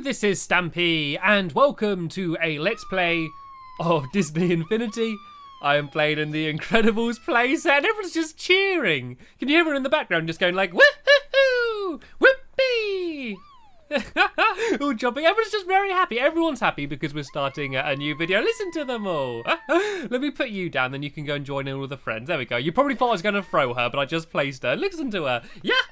this is Stampy, and welcome to a Let's Play of Disney Infinity. I am playing in the Incredibles playset, and everyone's just cheering. Can you hear everyone in the background just going like, woohoo, whoopee? all jumping. Everyone's just very happy. Everyone's happy because we're starting a, new video. Listen to them all. Let me put you down, then you can go and join in with the friends. There we go. You probably thought I was going to throw her, but I just placed her. Listen to her. Yahoo!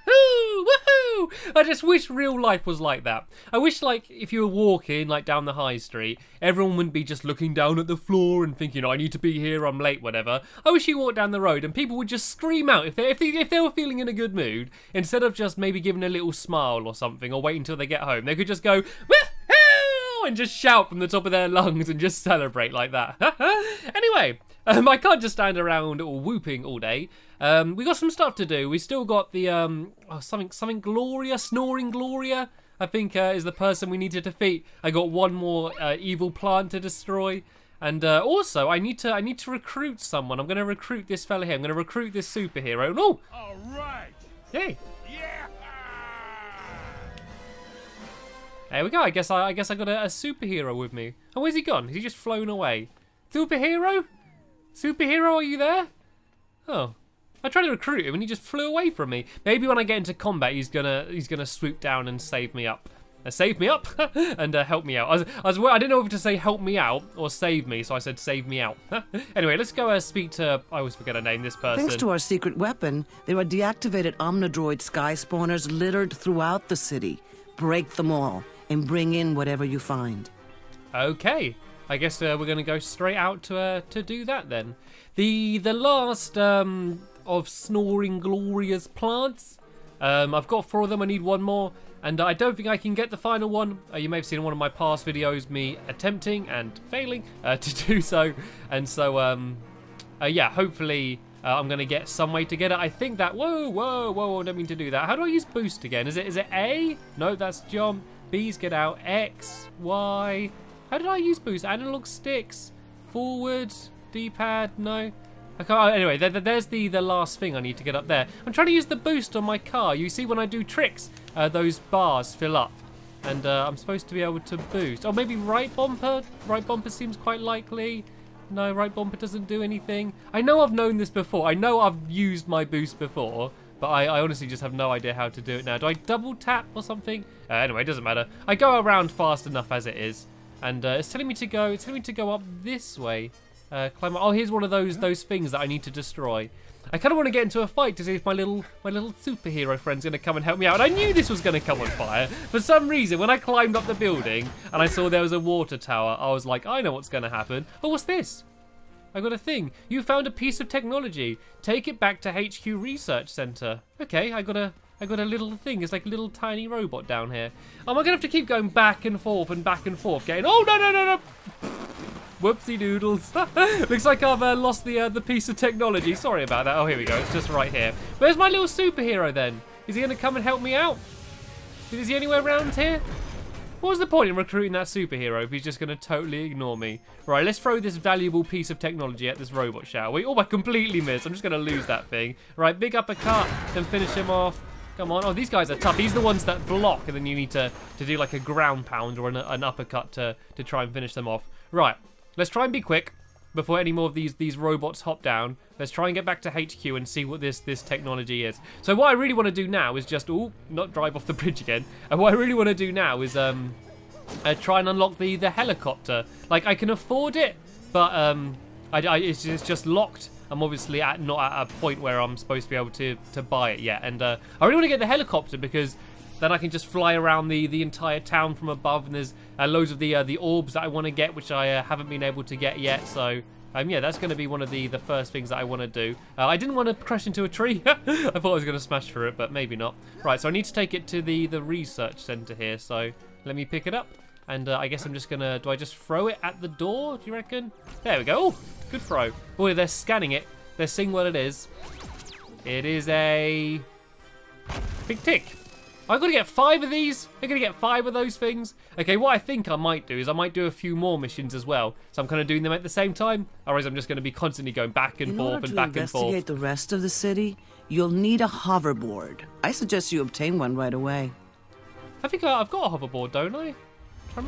Woohoo! I just wish real life was like that. I wish, like, if you were walking, like, down the high street, everyone wouldn't be just looking down at the floor and thinking, I need to be here, I'm late, whatever. I wish you walked down the road and people would just scream out if they, if they, if they were feeling in a good mood, instead of just maybe giving a little smile or something or waiting until they get home. They could just go, woohoo! And just shout from the top of their lungs and just celebrate like that. anyway, um, I can't just stand around whooping all day. Um, we got some stuff to do. We still got the um, oh, something something Gloria, snoring Gloria. I think uh, is the person we need to defeat. I got one more uh, evil plant to destroy. And uh, also, I need to I need to recruit someone. I'm going to recruit this fella here. I'm going to recruit this superhero. Oh, all right. Hey. Yeah. There we go. I guess I, I guess I got a, a superhero with me. Oh, where's he gone? Has he just flown away? Superhero? Superhero, are you there? Oh, I tried to recruit him and he just flew away from me. Maybe when I get into combat, he's gonna he's gonna swoop down and save me up. Uh, save me up and uh, help me out. I, was, I, was, I didn't know if to say help me out or save me, so I said save me out. anyway, let's go uh, speak to. I always forget her name. This person. Thanks to our secret weapon, there are deactivated Omnidroid sky spawners littered throughout the city. Break them all and bring in whatever you find. Okay. I guess uh, we're going to go straight out to uh, to do that then. The the last um, of Snoring Gloria's plants. Um, I've got four of them. I need one more, and I don't think I can get the final one. Uh, you may have seen one of my past videos me attempting and failing uh, to do so, and so um, uh, yeah, hopefully. Uh, I'm gonna get some way to get it. I think that. Whoa, whoa, whoa! I don't mean to do that. How do I use boost again? Is it is it A? No, that's jump. B's get out. X, Y. How did I use boost? Analog sticks. Forward. D-pad. No. Oh, anyway, there, there's the the last thing I need to get up there. I'm trying to use the boost on my car. You see, when I do tricks, uh, those bars fill up, and uh, I'm supposed to be able to boost. Oh, maybe right bumper. Right bumper seems quite likely. No, right bumper doesn't do anything. I know I've known this before. I know I've used my boost before. But I, I, honestly just have no idea how to do it now. Do I double tap or something? Uh, anyway, it doesn't matter. I go around fast enough as it is. And uh, it's telling me to go, it's telling me to go up this way. Uh, climb. Oh, here's one of those those things that I need to destroy. I kind of want to get into a fight to see if my little my little superhero friend's going to come and help me out. And I knew this was going to come on fire. For some reason, when I climbed up the building and I saw there was a water tower, I was like, I know what's going to happen. Oh, what's this? I got a thing. You found a piece of technology. Take it back to HQ Research Center. Okay, I got a I got a little thing. It's like a little tiny robot down here. Am I gonna have to keep going back and forth and back and forth, getting? Oh no no no no! Whoopsie doodles. Looks like I've uh, lost the uh, the piece of technology. Sorry about that. Oh, here we go. It's just right here. Where's my little superhero then? Is he gonna come and help me out? Is he anywhere around here? What was the point in recruiting that superhero if he's just going to totally ignore me? Right, let's throw this valuable piece of technology at this robot, shall we? Oh, I completely missed. I'm just going to lose that thing. Right, big uppercut, then finish him off. Come on. Oh, these guys are tough. These are the ones that block, and then you need to, to do like a ground pound or an, an uppercut to, to try and finish them off. Right, let's try and be quick before any more of these these robots hop down. Let's try and get back to HQ and see what this this technology is. So what I really want to do now is just oh, not drive off the bridge again. And what I really want to do now is um uh, try and unlock the the helicopter. Like I can afford it, but um I, I it's, it's just locked. I'm obviously at not at a point where I'm supposed to be able to to buy it yet. And uh, I really want to get the helicopter because then I can just fly around the, the entire town from above, and there's uh, loads of the uh, the orbs that I want to get, which I uh, haven't been able to get yet. So um, yeah, that's going to be one of the, the first things that I want to do. Uh, I didn't want to crash into a tree. I thought I was going to smash through it, but maybe not. Right, so I need to take it to the, the research center here. So let me pick it up. And uh, I guess I'm just going to... Do I just throw it at the door, do you reckon? There we go. Oh, good throw. Oh, they're scanning it. They're seeing what it is. It is a... Big tick. I've got to get five of these. I'm going to get five of those things. Okay, what I think I might do is I might do a few more missions as well. So I'm kind of doing them at the same time. Otherwise, I'm just going to be constantly going back and In forth and back and forth. to investigate the rest of the city, you'll need a hoverboard. I suggest you obtain one right away. I think I, I've got a hoverboard, don't I?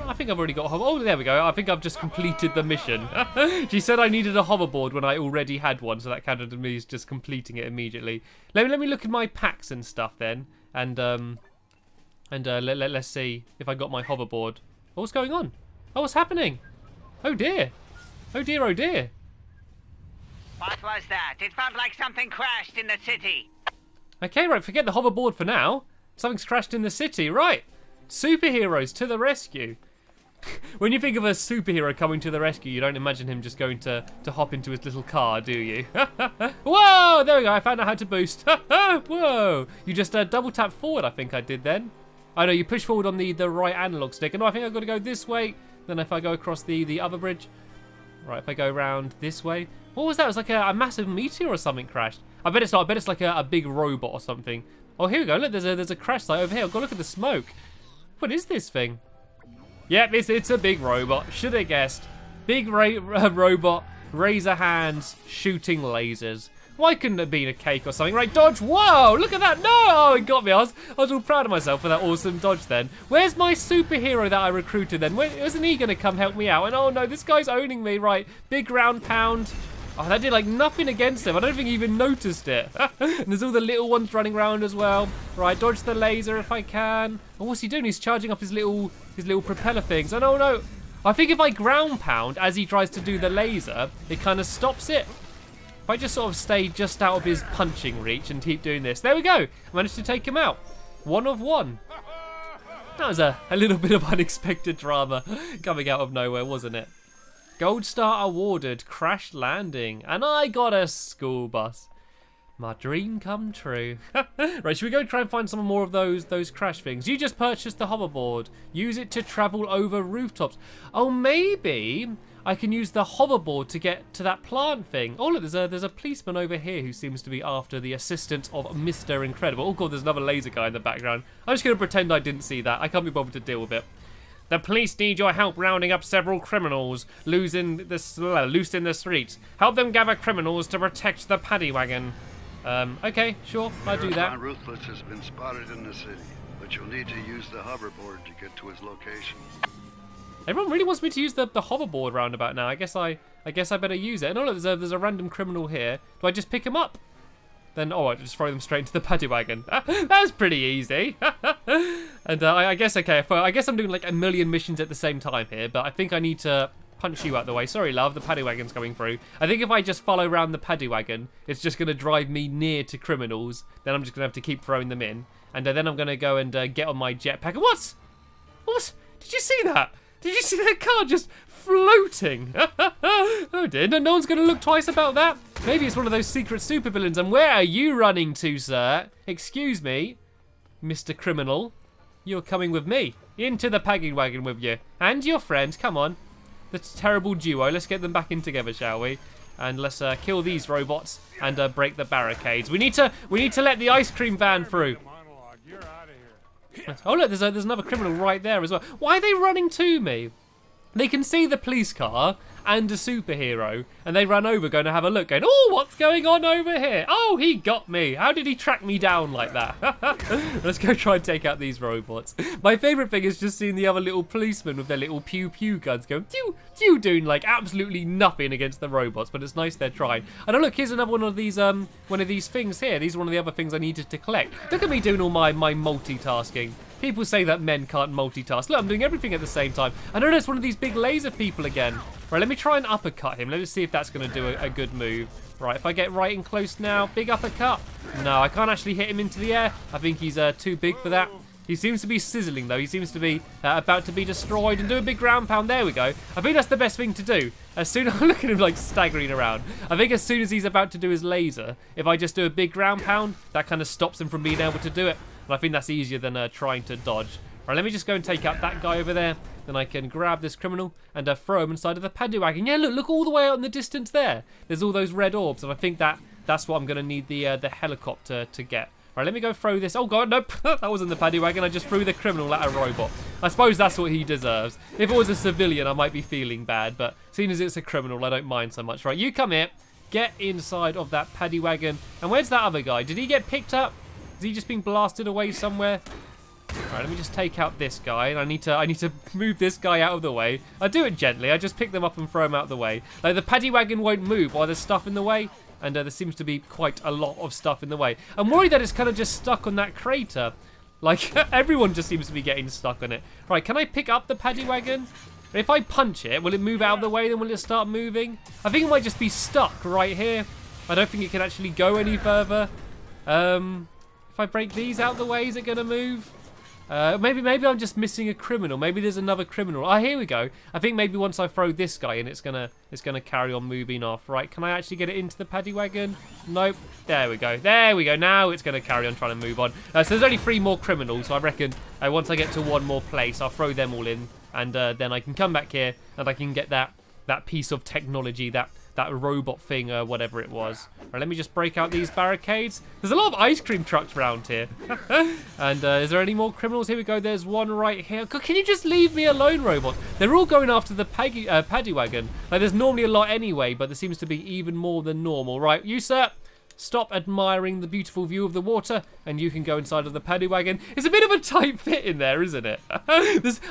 I think I've already got a hover. Oh, there we go. I think I've just completed the mission. she said I needed a hoverboard when I already had one, so that counted as me as just completing it immediately. Let me let me look at my packs and stuff then, and um, and uh, let, let let's see if I got my hoverboard. Oh, what's going on? Oh, what's happening? Oh dear. Oh dear. Oh dear. What was that? It felt like something crashed in the city. Okay, right. Forget the hoverboard for now. Something's crashed in the city. Right. Superheroes to the rescue. when you think of a superhero coming to the rescue, you don't imagine him just going to, to hop into his little car, do you? Whoa! There we go. I found out how to boost. Whoa! You just uh, double tap forward, I think I did then. I know, you push forward on the, the right analog stick. And I think I've got to go this way. Then if I go across the, the other bridge. Right, if I go around this way. What was that? It was like a, a massive meteor or something crashed. I bet it's not. I bet it's like a, a big robot or something. Oh, here we go. Look, there's a, there's a crash site over here. I've got to look at the smoke. What is this thing? Yep, it's, it's a big robot. Should have guessed. Big ra uh, robot, razor hands, shooting lasers. Why couldn't it have been a cake or something? Right, dodge. Whoa, look at that. No, oh, it got me. I was, I was all proud of myself for that awesome dodge then. Where's my superhero that I recruited then? Where, isn't he going to come help me out? And oh no, this guy's owning me. Right, big round pound. Oh, that did like nothing against him. I don't think he even noticed it. and there's all the little ones running around as well. Right, dodge the laser if I can. Oh, what's he doing? He's charging up his little his little propeller things. Oh no, no. I think if I ground pound as he tries to do the laser, it kind of stops it. If I just sort of stay just out of his punching reach and keep doing this. There we go. Managed to take him out. One of one. That was a, a little bit of unexpected drama coming out of nowhere, wasn't it? Gold star awarded, crash landing, and I got a school bus. My dream come true. right, should we go try and find some more of those those crash things? You just purchased the hoverboard. Use it to travel over rooftops. Oh, maybe I can use the hoverboard to get to that plant thing. Oh, look, there's a there's a policeman over here who seems to be after the assistant of Mr. Incredible. Oh, God, there's another laser guy in the background. I'm just going to pretend I didn't see that. I can't be bothered to deal with it. The police need your help rounding up several criminals losing the, uh, loose in the streets. Help them gather criminals to protect the paddy wagon. Um, okay, sure, I'll do that. Ruthless has been spotted in the city, but you'll need to use the hoverboard to get to his location. Everyone really wants me to use the, the hoverboard roundabout now. I guess I I guess I better use it. And oh look, there's a, there's a random criminal here. Do I just pick him up? Then, oh, I just throw them straight into the paddy wagon. That's pretty easy. and uh, I, I, guess, okay, I guess I'm doing like a million missions at the same time here, but I think I need to punch you out the way. Sorry, love, the paddy wagon's coming through. I think if I just follow around the paddy wagon, it's just going to drive me near to criminals. Then I'm just going to have to keep throwing them in. And uh, then I'm going to go and uh, get on my jetpack. What? What? Did you see that? Did you see that car just floating? oh dear, no, no one's going to look twice about that. Maybe it's one of those secret supervillains. And where are you running to, sir? Excuse me, Mr. Criminal. You're coming with me. Into the packing wagon with you. And your friend, come on. The terrible duo. Let's get them back in together, shall we? And let's uh, kill these robots and uh, break the barricades. We need to we need to let the ice cream van through. Oh look, there's, a, there's another criminal right there as well. Why are they running to me? They can see the police car and a superhero, and they run over going to have a look, going, oh, what's going on over here? Oh, he got me. How did he track me down like that? Let's go try and take out these robots. My favourite thing is just seeing the other little policemen with their little pew-pew guns going, pew, pew, doing like absolutely nothing against the robots, but it's nice they're trying. And oh, look, here's another one of these, um, one of these things here. These are one of the other things I needed to collect. Look at me doing all my, my multitasking. People say that men can't multitask. Look, I'm doing everything at the same time. I know it's one of these big laser people again. Right, let me try and uppercut him. Let me see if that's going to do a, a, good move. Right, if I get right in close now, big uppercut. No, I can't actually hit him into the air. I think he's uh, too big for that. He seems to be sizzling, though. He seems to be uh, about to be destroyed and do a big ground pound. There we go. I think that's the best thing to do. As soon as I look at him like staggering around, I think as soon as he's about to do his laser, if I just do a big ground pound, that kind of stops him from being able to do it. And I think that's easier than uh, trying to dodge. Right, let me just go and take out that guy over there. Then I can grab this criminal and uh, throw him inside of the paddy wagon. Yeah, look, look all the way out in the distance there. There's all those red orbs, and I think that that's what I'm going to need the uh, the helicopter to get. Right, let me go throw this. Oh, God, nope. that wasn't the paddy wagon. I just threw the criminal at a robot. I suppose that's what he deserves. If it was a civilian, I might be feeling bad, but seeing as it's a criminal, I don't mind so much. Right, you come here. Get inside of that paddy wagon. And where's that other guy? Did he get picked up? Is he just being blasted away somewhere? Right, let me just take out this guy, and I need to I need to move this guy out of the way. I do it gently. I just pick them up and throw them out of the way. Like the paddy wagon won't move while there's stuff in the way, and uh, there seems to be quite a lot of stuff in the way. I'm worried that it's kind of just stuck on that crater. Like everyone just seems to be getting stuck on it. Right, can I pick up the paddy wagon? If I punch it, will it move out of the way? Then will it start moving? I think it might just be stuck right here. I don't think it can actually go any further. Um, if I break these out the way, is it going to move? Uh, maybe maybe I'm just missing a criminal. Maybe there's another criminal. Oh, here we go. I think maybe once I throw this guy in, it's gonna it's gonna carry on moving off. Right? Can I actually get it into the paddy wagon? Nope. There we go. There we go. Now it's gonna carry on trying to move on. Uh, so there's only three more criminals. So I reckon uh, once I get to one more place, I'll throw them all in, and uh, then I can come back here and I can get that that piece of technology that that robot thing or whatever it was. Right, let me just break out these barricades. There's a lot of ice cream trucks around here. and uh, is there any more criminals? Here we go. There's one right here. Can you just leave me alone, robot? They're all going after the uh, paddy wagon. Like, there's normally a lot anyway, but there seems to be even more than normal. Right, you, sir. Stop admiring the beautiful view of the water, and you can go inside of the paddy wagon. It's a bit of a tight fit in there, isn't it?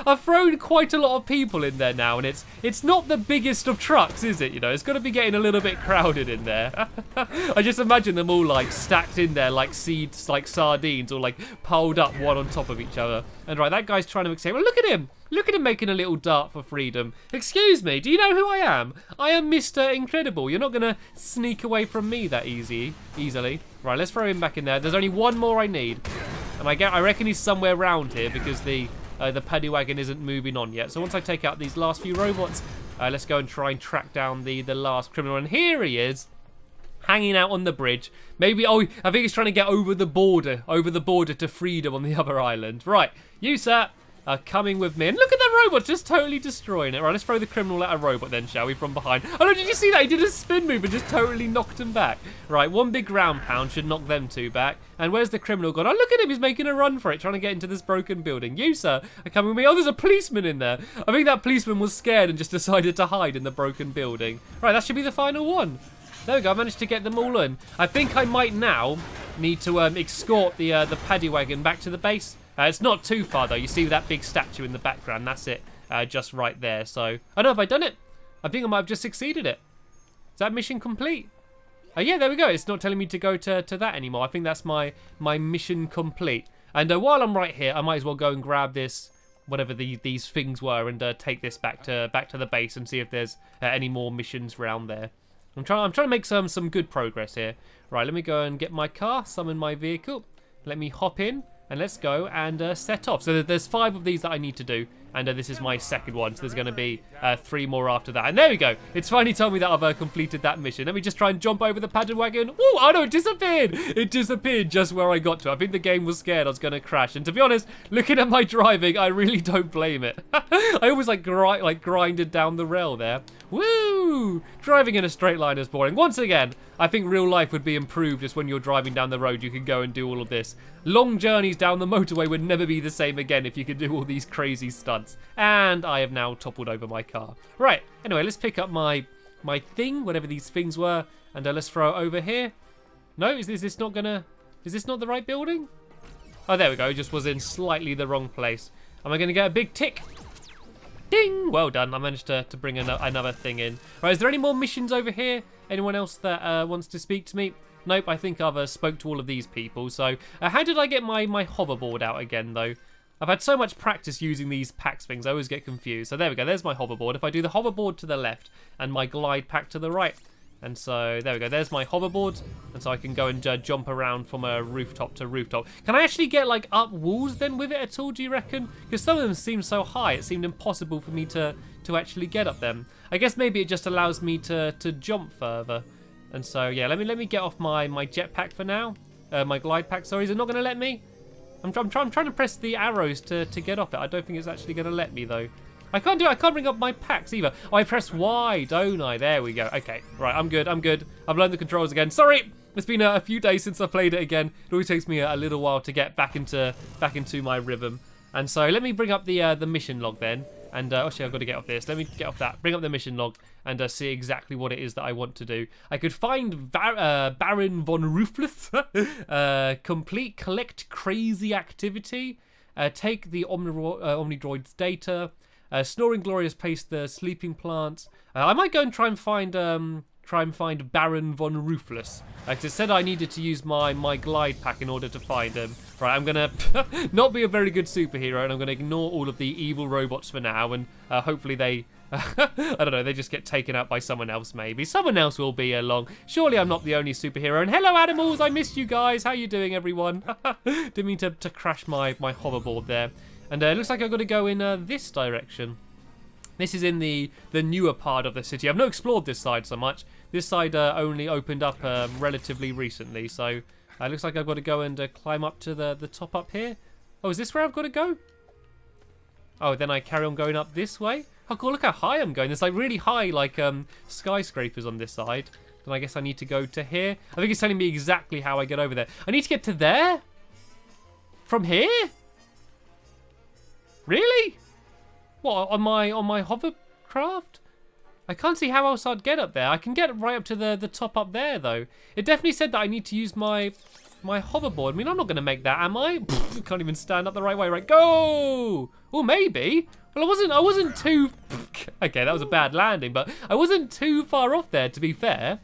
I've thrown quite a lot of people in there now, and it's it's not the biggest of trucks, is it? You know, it's got to be getting a little bit crowded in there. I just imagine them all like stacked in there like seeds, like sardines, or like piled up one on top of each other. And right, that guy's trying to escape. Well, look at him. Look at him making a little dart for freedom. Excuse me, do you know who I am? I am Mr. Incredible. You're not going to sneak away from me that easy, easily. Right, let's throw him back in there. There's only one more I need. And I get, I reckon he's somewhere around here because the uh, the paddy wagon isn't moving on yet. So once I take out these last few robots, uh, let's go and try and track down the, the last criminal. And here he is hanging out on the bridge. Maybe, oh, I think he's trying to get over the border, over the border to freedom on the other island. Right, you, sir, are coming with me. And look at that robot just totally destroying it. Right, let's throw the criminal at a robot then, shall we, from behind. Oh no, did you see that? He did a spin move and just totally knocked him back. Right, one big ground pound should knock them two back. And where's the criminal gone? Oh, look at him. He's making a run for it, trying to get into this broken building. You, sir, are coming with me. Oh, there's a policeman in there. I think that policeman was scared and just decided to hide in the broken building. Right, that should be the final one. There we go, I managed to get them all in. I think I might now need to um, escort the uh, the paddy wagon back to the base. Uh, it's not too far though. You see that big statue in the background. That's it, uh, just right there. So, I know if I've done it. I think I might have just succeeded it. Is that mission complete? Oh yeah, there we go. It's not telling me to go to, to that anymore. I think that's my my mission complete. And uh, while I'm right here, I might as well go and grab this, whatever the, these things were, and uh, take this back to back to the base and see if there's uh, any more missions around there. I'm trying I'm trying to make some some good progress here. Right, let me go and get my car, summon my vehicle. Let me hop in and let's go and uh, set off. So there's five of these that I need to do, and uh, this is my second one. So there's going to be uh, three more after that. And there we go. It's finally told me that I've uh, completed that mission. Let me just try and jump over the paddy wagon. Oh, oh no, it disappeared. It disappeared just where I got to. I think the game was scared I was going to crash. And to be honest, looking at my driving, I really don't blame it. I always like, gri like grinded down the rail there. Woo! Driving in a straight line is boring. Once again, I think real life would be improved just when you're driving down the road, you can go and do all of this. Long journeys down the motorway would never be the same again if you could do all these crazy stunts. And I have now toppled over my car. Right, anyway, let's pick up my my thing, whatever these things were, and uh, let's throw it over here. No, is this, is this not gonna... Is this not the right building? Oh, there we go. Just was in slightly the wrong place. Am I going to get a big tick? Ding! Well done. I managed to, to bring an another thing in. Right, is there any more missions over here? Anyone else that uh, wants to speak to me? Nope, I think I've uh, spoke to all of these people. So, uh, how did I get my, my hoverboard out again, though? I've had so much practice using these packs things, I always get confused. So there we go, there's my hoverboard. If I do the hoverboard to the left and my glide pack to the right, and so there we go. There's my hoverboard, and so I can go and uh, jump around from a rooftop to rooftop. Can I actually get like up walls then with it at all? Do you reckon? Because some of them seem so high, it seemed impossible for me to to actually get up them. I guess maybe it just allows me to to jump further. And so yeah, let me let me get off my my jetpack for now. Uh, my glide pack. Sorry, is it not going to let me? I'm, I'm, try, I'm trying to press the arrows to to get off it. I don't think it's actually going to let me though. I can't do it. I can't bring up my packs either. Oh, I press Y, don't I? There we go. Okay, right, I'm good. I'm good. I've learned the controls again. Sorry, it's been a, a few days since I played it again. It always takes me a, a, little while to get back into back into my rhythm. And so let me bring up the uh, the mission log then. And uh, actually, I've got to get off this. Let me get off that. Bring up the mission log and uh, see exactly what it is that I want to do. I could find uh, Baron von Ruthless, uh, complete collect crazy activity, Uh, take the Omnidro- uh, Omnidroid's data. Uh, Snoring Gloria's paste the sleeping plants. Uh, I might go and try and find um, try and find Baron von Ruthless. Like it said, I needed to use my my glide pack in order to find him. Right, I'm gonna not be a very good superhero, and I'm gonna ignore all of the evil robots for now, and uh, hopefully they. I don't know, they just get taken out by someone else maybe. Someone else will be along. Surely I'm not the only superhero. And hello animals, I missed you guys. How you doing everyone? Didn't mean to, to crash my, my hoverboard there. And uh, it looks like I've got to go in uh, this direction. This is in the, the newer part of the city. I've not explored this side so much. This side uh, only opened up um, relatively recently, so uh, it looks like I've got to go and uh, climb up to the, the top up here. Oh, is this where I've got to go? Oh, then I carry on going up this way? Oh, cool, look how high I'm going. There's like really high like um, skyscrapers on this side. Then I guess I need to go to here. I think it's telling me exactly how I get over there. I need to get to there? From here? Really? What, on my on my hovercraft? I can't see how else I'd get up there. I can get right up to the, the top up there, though. It definitely said that I need to use my my hoverboard. I mean, I'm not going to make that, am I? can't even stand up the right way. Right, go! Well, maybe. Well, I wasn't. I wasn't too. okay, that was a bad landing, but I wasn't too far off there. To be fair,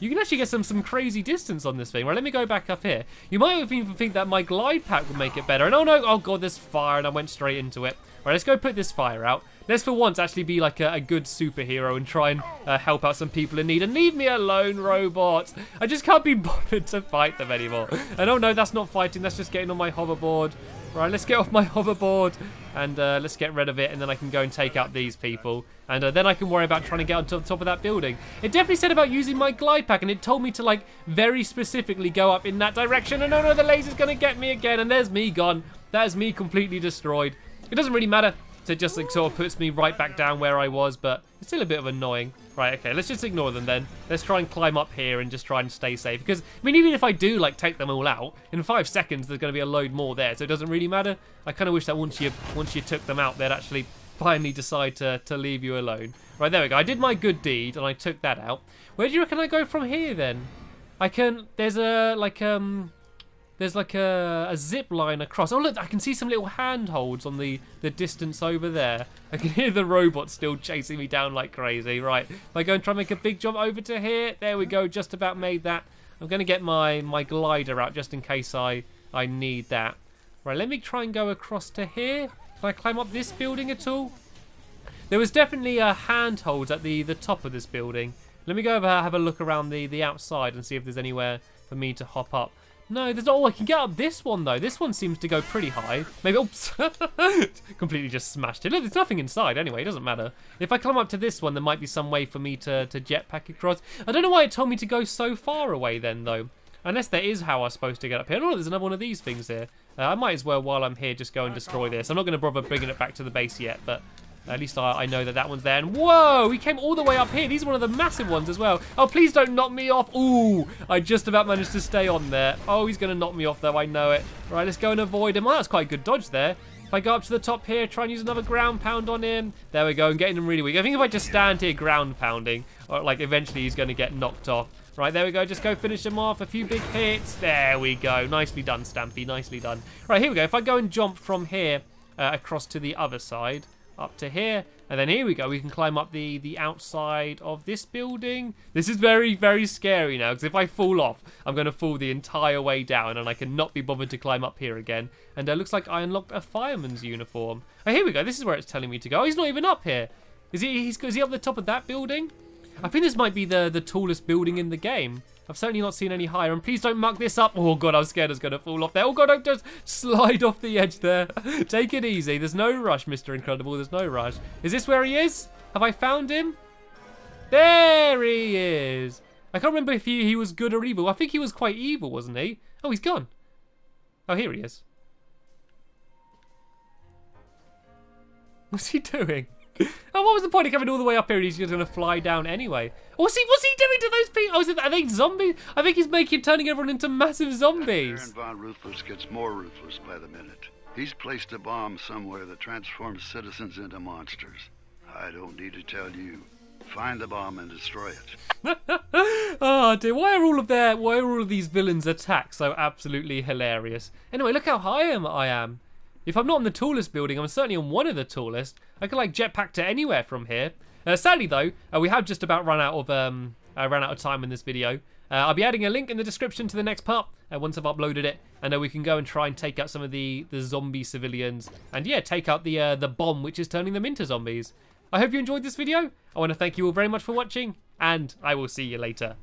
you can actually get some some crazy distance on this thing. Right, let me go back up here. You might even think that my glide pack would make it better. And oh no, oh god, there's fire, and I went straight into it. Right, let's go put this fire out. Let's for once actually be like a, a good superhero and try and uh, help out some people in need. And leave me alone, robots. I just can't be bothered to fight them anymore. And oh no, that's not fighting. That's just getting on my hoverboard. Right, let's get off my hoverboard and uh, let's get rid of it. And then I can go and take out these people. And uh, then I can worry about trying to get onto the top of that building. It definitely said about using my glide pack. And it told me to like very specifically go up in that direction. And oh no, the laser's to get me again. And there's me gone. That is me completely destroyed. It doesn't really matter. So it just like, sort of puts me right back down where I was, but it's still a bit of annoying. Right, okay, let's just ignore them then. Let's try and climb up here and just try and stay safe. Because, I mean, even if I do, like, take them all out, in five seconds there's going to be a load more there, so it doesn't really matter. I kind of wish that once you once you took them out, they'd actually finally decide to, to leave you alone. Right, there we go. I did my good deed, and I took that out. Where do you reckon I go from here, then? I can... There's a, like, um... There's like a, a zip line across. Oh, look, I can see some little handholds on the, the distance over there. I can hear the robot still chasing me down like crazy. Right, if I go and try and make a big jump over to here, there we go, just about made that. I'm going to get my, my glider out just in case I, I need that. Right, let me try and go across to here. Can I climb up this building at all? There was definitely a handhold at the, the top of this building. Let me go over and have a look around the, the outside and see if there's anywhere for me to hop up. No, there's oh I can get up this one though. This one seems to go pretty high. Maybe oops completely just smashed it. Look, there's nothing inside anyway, it doesn't matter. If I climb up to this one, there might be some way for me to, to jetpack across. I don't know why it told me to go so far away then though. Unless there is how I'm supposed to get up here. Oh, there's another one of these things here. Uh, I might as well, while I'm here, just go and destroy this. I'm not going to bother bringing it back to the base yet, but at least I, I, know that that one's there. And whoa, he came all the way up here. These are one of the massive ones as well. Oh, please don't knock me off. Ooh, I just about managed to stay on there. Oh, he's going to knock me off though. I know it. Right, let's go and avoid him. Oh, that's quite a good dodge there. If I go up to the top here, try and use another ground pound on him. There we go, I'm getting him really weak. I think if I just stand here ground pounding, or like eventually he's going to get knocked off. Right, there we go. Just go finish him off. A few big hits. There we go. Nicely done, Stampy. Nicely done. Right, here we go. If I go and jump from here uh, across to the other side, up to here. And then here we go. We can climb up the, the outside of this building. This is very, very scary now. Because if I fall off, I'm going to fall the entire way down. And I cannot be bothered to climb up here again. And it uh, looks like I unlocked a fireman's uniform. Oh, here we go. This is where it's telling me to go. Oh, he's not even up here. Is he, he's, is he up the top of that building? I think this might be the, the tallest building in the game. I've certainly not seen any higher. And please don't muck this up. Oh, God, I'm scared it's going to fall off there. Oh, God, don't just slide off the edge there. Take it easy. There's no rush, Mr. Incredible. There's no rush. Is this where he is? Have I found him? There he is. I can't remember if he, he was good or evil. I think he was quite evil, wasn't he? Oh, he's gone. Oh, here he is. What's he doing? oh, what was the point of coming all the way up here and he's just going to fly down anyway? What's he, what's he doing to those people? Oh, is it, are they zombies? I think he's making, turning everyone into massive zombies. Baron Von Ruthless gets more ruthless by the minute. He's placed a bomb somewhere that transforms citizens into monsters. I don't need to tell you. Find the bomb and destroy it. oh dear, why are all of their, why are all of these villains' attacks so absolutely hilarious? Anyway, look how high I am. If I'm not on the tallest building, I'm certainly on one of the tallest. I can like jetpack to anywhere from here. Uh, sadly though, uh, we have just about run out of um, uh, ran out of time in this video. Uh, I'll be adding a link in the description to the next part uh, once I've uploaded it, and uh, we can go and try and take out some of the the zombie civilians, and yeah, take out the the bomb which is turning them into zombies. I hope you enjoyed this video. I want to thank you all very much for watching, and I will see you later.